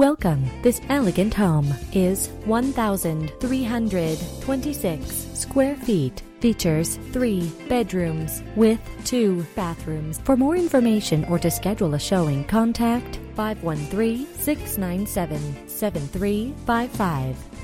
Welcome. This elegant home is 1,326 square feet. Features three bedrooms with two bathrooms. For more information or to schedule a showing, contact 513 697 7355.